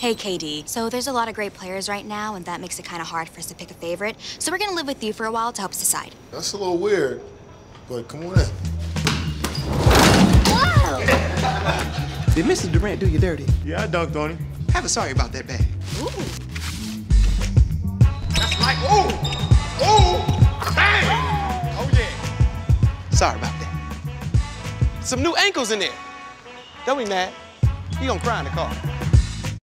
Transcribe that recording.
Hey, KD. So there's a lot of great players right now, and that makes it kind of hard for us to pick a favorite. So we're gonna live with you for a while to help us decide. That's a little weird, but come on in. Whoa! Did Mr. Durant do you dirty? Yeah, I dunked on him. Have a sorry about that bag. Ooh. That's like, ooh, ooh, bang! Oh yeah. Sorry about that. Some new ankles in there. Don't be mad. You gonna cry in the car.